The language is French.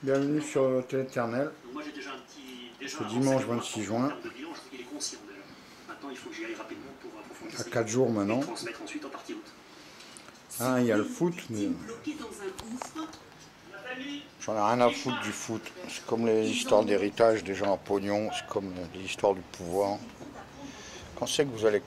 Bienvenue sur Téléternel. Moi Ce dimanche 26 juin. À 4 jours maintenant. Ah, il y a le foot, mais j'en ai rien à foutre du foot. C'est comme les histoires d'héritage des gens en pognon, c'est comme les histoires du pouvoir. Quand c'est que vous allez